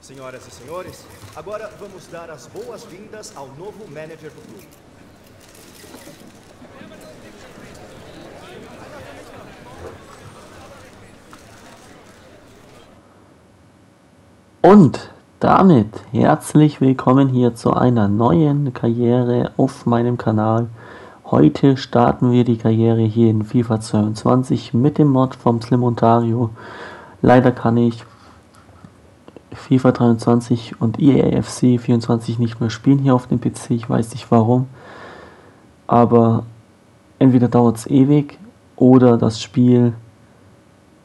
Senhoras e senhores, agora vamos dar as boas-vindas ao novo manager do clube. Und damit herzlich willkommen hier zu einer neuen Karriere auf meinem Kanal. Heute starten wir die Karriere hier in FIFA 22 mit dem Mod vom Slim Ontario. Leider kann ich FIFA 23 und EAFC 24 nicht mehr spielen hier auf dem PC. Ich weiß nicht warum. Aber entweder dauert es ewig oder das Spiel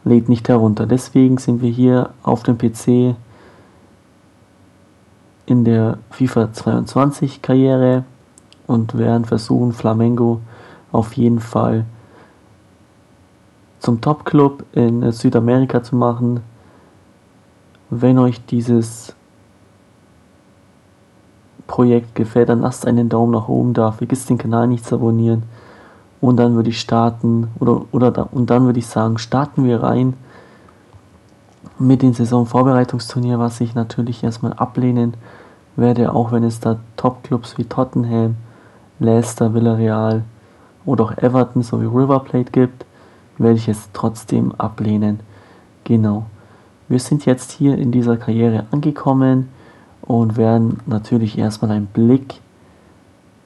lädt nicht herunter. Deswegen sind wir hier auf dem PC in der FIFA 22 Karriere und werden versuchen, Flamengo auf jeden Fall zum Top-Club in Südamerika zu machen. Wenn euch dieses Projekt gefällt, dann lasst einen Daumen nach oben da. Vergisst den Kanal nicht zu abonnieren. Und dann würde ich starten, oder, oder und dann würde ich sagen, starten wir rein mit dem Saisonvorbereitungsturnier, was ich natürlich erstmal ablehnen werde, auch wenn es da Top-Clubs wie Tottenham, Leicester, Villarreal oder auch Everton sowie River Plate gibt, werde ich es trotzdem ablehnen. Genau. Wir sind jetzt hier in dieser Karriere angekommen und werden natürlich erstmal einen Blick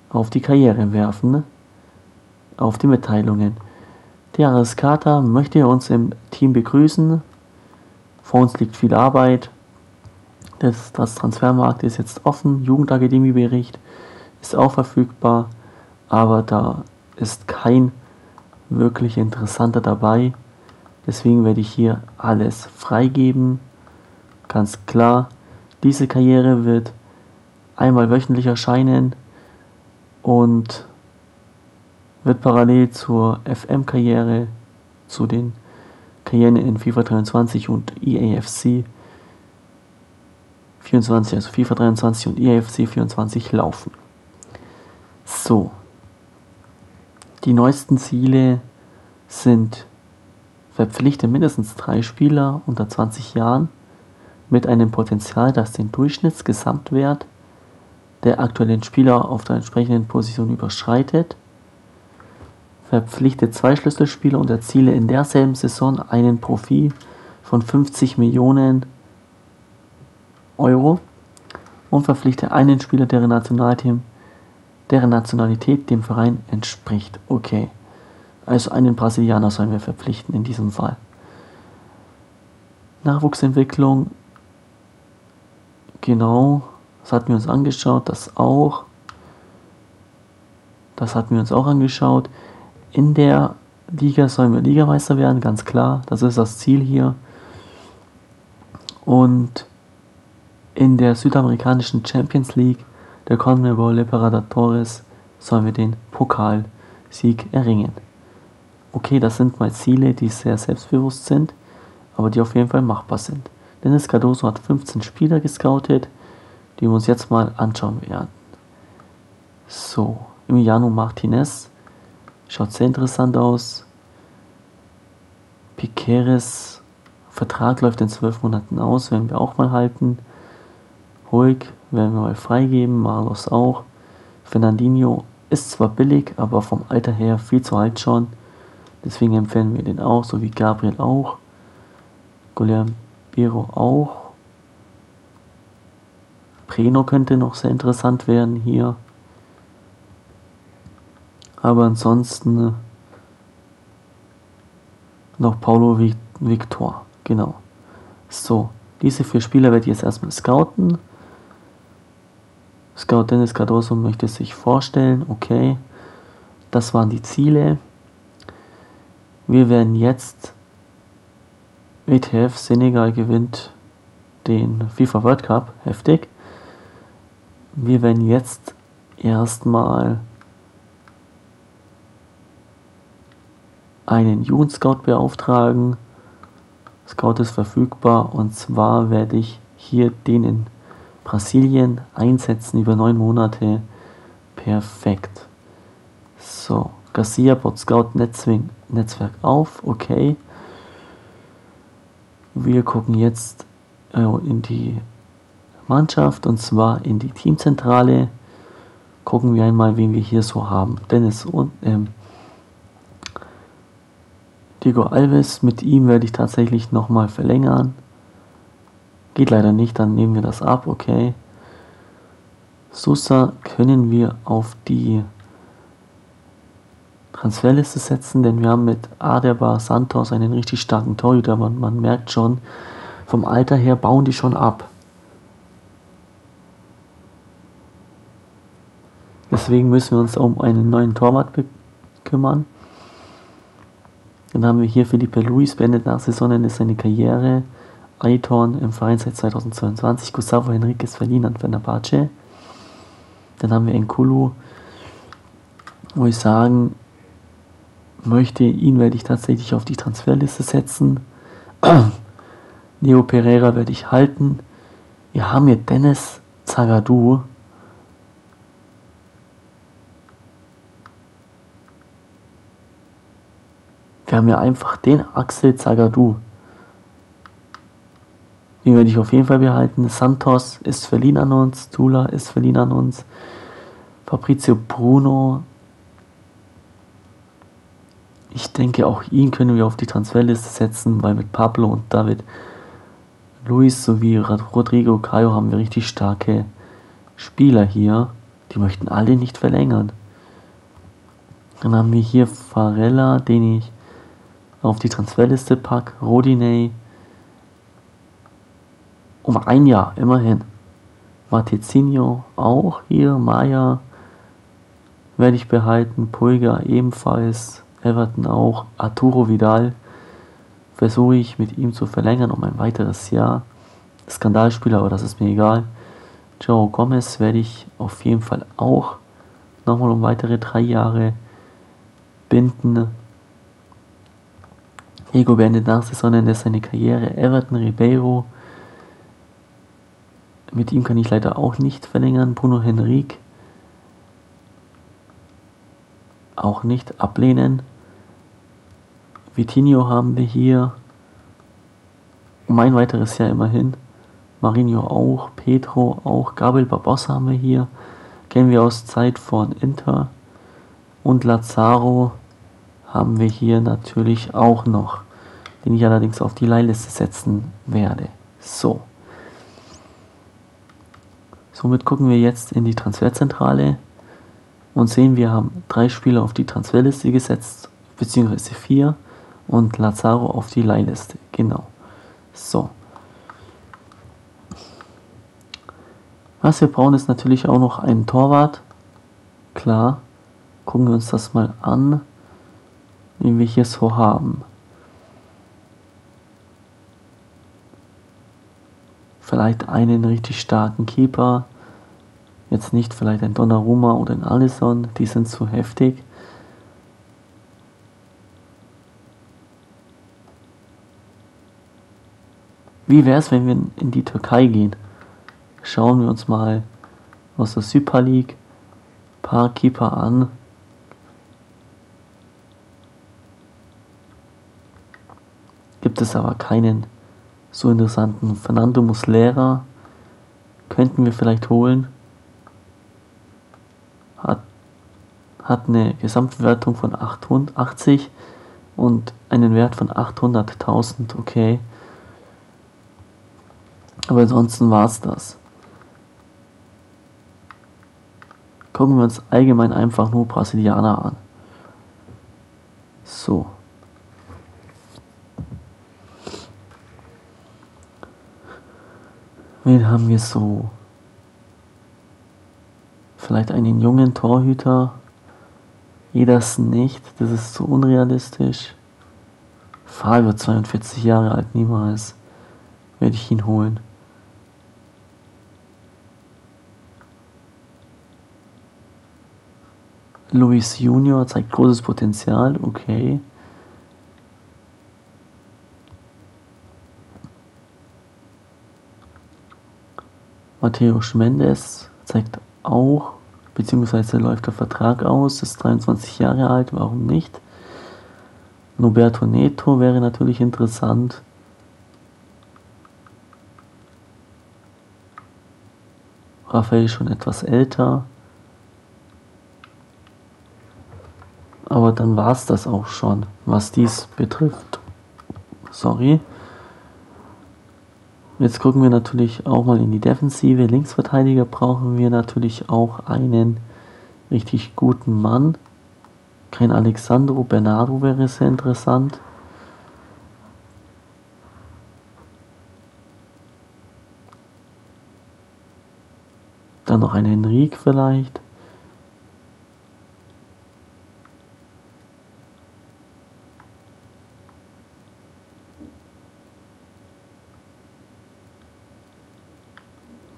auf die Karriere werfen, auf die Mitteilungen. Der Araskata möchte uns im Team begrüßen. Vor uns liegt viel Arbeit. Das, das Transfermarkt ist jetzt offen. Jugendakademiebericht ist auch verfügbar, aber da ist kein wirklich interessanter dabei. Deswegen werde ich hier alles freigeben. Ganz klar, diese Karriere wird einmal wöchentlich erscheinen und wird parallel zur FM-Karriere, zu den Karrieren in FIFA 23 und EAFC 24, also FIFA 23 und EAFC 24 laufen. So. Die neuesten Ziele sind Verpflichte mindestens drei Spieler unter 20 Jahren mit einem Potenzial, das den Durchschnittsgesamtwert der aktuellen Spieler auf der entsprechenden Position überschreitet. Verpflichte zwei Schlüsselspieler und erziele in derselben Saison einen Profit von 50 Millionen Euro und verpflichte einen Spieler, deren Nationalteam, deren Nationalität dem Verein entspricht. Okay. Also einen Brasilianer sollen wir verpflichten in diesem Fall. Nachwuchsentwicklung, genau, das hatten wir uns angeschaut, das auch. Das hatten wir uns auch angeschaut. In der Liga sollen wir Ligameister werden, ganz klar. Das ist das Ziel hier. Und in der südamerikanischen Champions League der Conmebol Libertadores sollen wir den Pokalsieg erringen okay, das sind mal Ziele, die sehr selbstbewusst sind, aber die auf jeden Fall machbar sind. Dennis Cardoso hat 15 Spieler gescoutet, die wir uns jetzt mal anschauen werden. So, Emiliano Martinez schaut sehr interessant aus. Piqueres Vertrag läuft in 12 Monaten aus, werden wir auch mal halten. Hulk werden wir mal freigeben, Marlos auch. Fernandinho ist zwar billig, aber vom Alter her viel zu alt schon. Deswegen empfehlen wir den auch, so wie Gabriel auch. Guillermo auch. Preno könnte noch sehr interessant werden hier. Aber ansonsten äh, noch Paulo Victor. Genau. So, diese vier Spieler werde ich jetzt erstmal scouten. Scout Dennis Cardoso möchte sich vorstellen. Okay. Das waren die Ziele. Wir werden jetzt WTF Senegal gewinnt den FIFA World Cup heftig. Wir werden jetzt erstmal einen Jugendscout beauftragen. Scout ist verfügbar und zwar werde ich hier den in Brasilien einsetzen über neun Monate. Perfekt. So, Garcia baut Scout Netzwerk Netzwerk auf, okay. Wir gucken jetzt äh, in die Mannschaft und zwar in die Teamzentrale. Gucken wir einmal, wen wir hier so haben. Dennis und ähm, Diego Alves, mit ihm werde ich tatsächlich nochmal verlängern. Geht leider nicht, dann nehmen wir das ab, okay. Sosa können wir auf die Transferliste setzen, denn wir haben mit Adebar Santos einen richtig starken Torhüter. Man, man merkt schon, vom Alter her bauen die schon ab. Deswegen müssen wir uns um einen neuen Torwart kümmern. Dann haben wir hier Felipe Luis, beendet nach Saisonende seine Karriere. Aitorn im Verein seit 2022. Gustavo Henriquez verliehen an Fenerbahce. Dann haben wir Nkulu, wo ich sagen möchte, ihn werde ich tatsächlich auf die Transferliste setzen. Neo Pereira werde ich halten. Wir haben hier Dennis Zagadou. Wir haben ja einfach den Axel Zagadou. Den werde ich auf jeden Fall behalten. Santos ist verliehen an uns. Tula ist verliehen an uns. Fabrizio Bruno. Ich denke, auch ihn können wir auf die Transferliste setzen, weil mit Pablo und David Luis sowie Rodrigo Caio haben wir richtig starke Spieler hier. Die möchten alle nicht verlängern. Dann haben wir hier Farella, den ich auf die Transferliste packe. Rodinei, um ein Jahr, immerhin. Martezinho auch hier, Maya werde ich behalten, Pulga ebenfalls, Everton auch, Arturo Vidal versuche ich mit ihm zu verlängern um ein weiteres Jahr. Skandalspieler, aber das ist mir egal. Joe Gomez werde ich auf jeden Fall auch nochmal um weitere drei Jahre binden. Ego beendet nach Saisonende seine Karriere. Everton Ribeiro mit ihm kann ich leider auch nicht verlängern. Bruno Henrique auch nicht ablehnen. Vitinho haben wir hier. Um ein weiteres Jahr immerhin. Marinho auch. Pedro auch. Gabriel Barbosa haben wir hier. Kennen wir aus Zeit von Inter. Und Lazaro haben wir hier natürlich auch noch. Den ich allerdings auf die Leihliste setzen werde. So. Somit gucken wir jetzt in die Transferzentrale und sehen, wir haben drei Spieler auf die Transferliste gesetzt, beziehungsweise vier und Lazaro auf die Leihliste. Genau. So. Was wir brauchen ist natürlich auch noch einen Torwart. Klar. Gucken wir uns das mal an, wie wir hier so haben. vielleicht einen richtig starken Keeper. Jetzt nicht vielleicht ein Donnarumma oder ein Alisson, die sind zu heftig. Wie wäre es, wenn wir in die Türkei gehen? Schauen wir uns mal aus der Super League ein paar Keeper an. Gibt es aber keinen so interessanten Fernando Muslera könnten wir vielleicht holen. Hat, hat eine Gesamtbewertung von 880 und einen Wert von 800.000, okay. Aber ansonsten war es das. Gucken wir uns allgemein einfach nur Brasilianer an. So. Wen haben wir so? Vielleicht einen jungen Torhüter. Jedes nicht, das ist zu unrealistisch. Fabio, 42 Jahre alt, niemals werde ich ihn holen. Luis Junior zeigt großes Potenzial, okay. Matthäus Mendes zeigt auch, beziehungsweise läuft der Vertrag aus, ist 23 Jahre alt, warum nicht? Roberto Neto wäre natürlich interessant. Raphael schon etwas älter. Aber dann war es das auch schon, was dies betrifft. Sorry. Jetzt gucken wir natürlich auch mal in die Defensive. Linksverteidiger brauchen wir natürlich auch einen richtig guten Mann. Kein Alexandro Bernardo wäre sehr interessant. Dann noch ein Henrik vielleicht.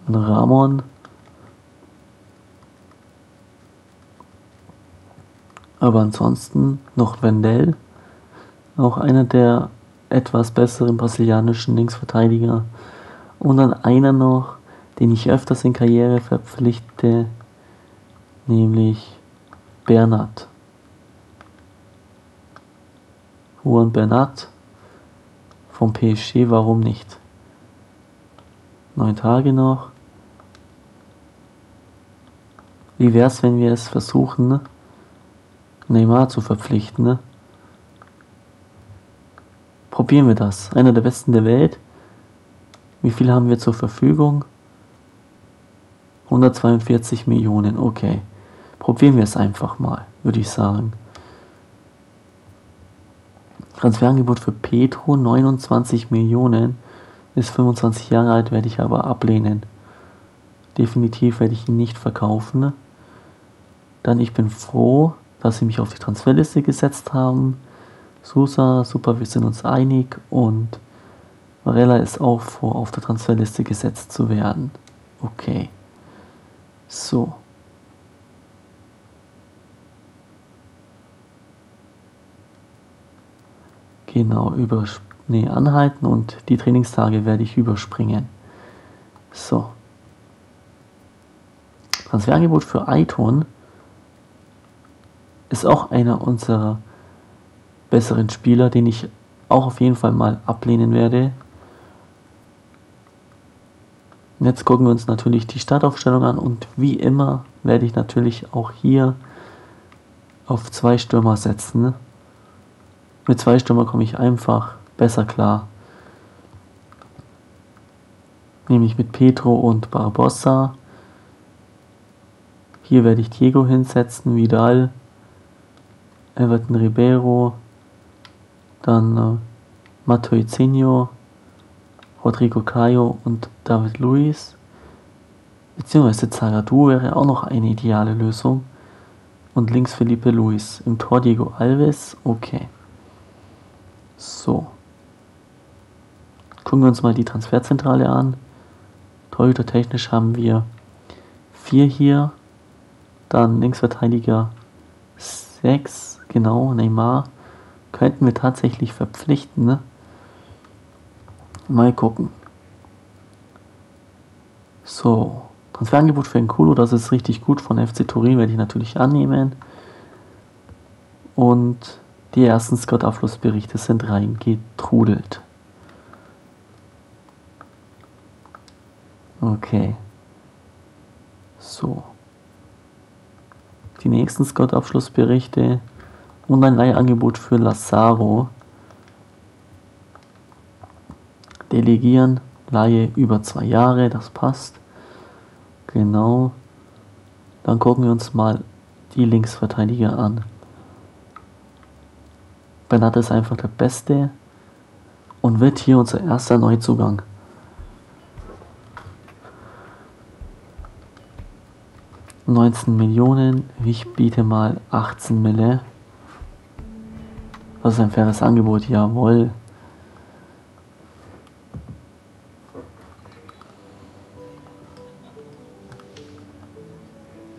Ein Ramon. Aber ansonsten noch Wendell. Auch einer der etwas besseren brasilianischen Linksverteidiger. Und dann einer noch, den ich öfters in Karriere verpflichte, nämlich Bernhard. Juan Bernat vom PSG, warum nicht? Neun Tage noch. Wie wär's, wenn wir es versuchen, ne? Neymar zu verpflichten, ne? Probieren wir das. Einer der besten der Welt. Wie viel haben wir zur Verfügung? 142 Millionen, okay. Probieren wir es einfach mal, würde ich sagen. Transferangebot für Petro 29 Millionen. Ist 25 Jahre alt, werde ich aber ablehnen. Definitiv werde ich ihn nicht verkaufen. Dann ich bin froh, dass sie mich auf die Transferliste gesetzt haben. Susa, super, wir sind uns einig und Varela ist auch vor, auf der Transferliste gesetzt zu werden. Okay. So. Genau, über, nee, anhalten und die Trainingstage werde ich überspringen. So. Transferangebot für Aiton ist auch einer unserer besseren Spieler, den ich auch auf jeden Fall mal ablehnen werde. Jetzt gucken wir uns natürlich die Startaufstellung an und wie immer werde ich natürlich auch hier auf zwei Stürmer setzen. Mit zwei Stürmer komme ich einfach besser klar. Nämlich mit Petro und Barbossa. Hier werde ich Diego hinsetzen, Vidal, Everton Ribeiro, dann äh, Matoizinho, Rodrigo Caio und David Luiz. Beziehungsweise Zagadou wäre auch noch eine ideale Lösung. Und links Felipe Luis. Im Tor Diego Alves. Okay. So. Gucken wir uns mal die Transferzentrale an. Torhüter technisch haben wir vier hier. Dann Linksverteidiger 6 genau, Neymar könnten wir tatsächlich verpflichten. Ne? Mal gucken. So, Transferangebot für Nkulo, das ist richtig gut von FC Turin, werde ich natürlich annehmen. Und die ersten Scout-Abschlussberichte sind reingetrudelt. Okay. So. Die nächsten Scout-Abschlussberichte und ein Leihangebot für Lazaro. Delegieren, Leihe über zwei Jahre, das passt. Genau. Dann gucken wir uns mal die Linksverteidiger an. Bernat ist einfach der Beste und wird hier unser erster Neuzugang. Neunzehn Millionen, ich biete mal 18 Mille. Das ist ein faires Angebot, jawohl.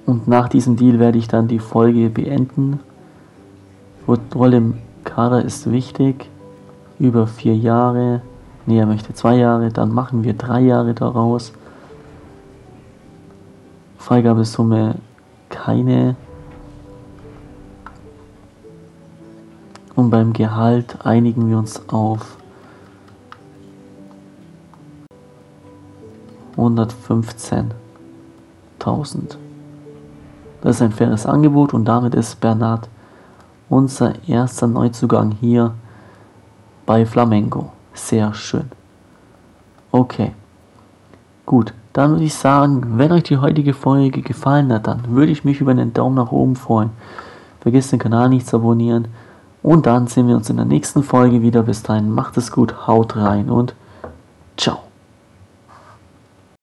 Und nach diesem Deal werde ich dann die Folge beenden. Rolle im Kader ist wichtig. Über vier Jahre. Ne, er möchte zwei Jahre. Dann machen wir drei Jahre daraus. Freigabesumme keine. Und beim Gehalt einigen wir uns auf 115. 1000. Das ist ein faires Angebot und damit ist Bernhard unser erster Neuzugang hier bei Flamengo. Sehr schön. Okay. Gut, dann würde ich sagen, wenn euch die heutige Folge gefallen hat, dann würde ich mich über einen Daumen nach oben freuen. Vergesst den Kanal nicht zu abonnieren. Und dann sehen wir uns in der nächsten Folge wieder. Bis dahin, macht es gut, haut rein und ciao.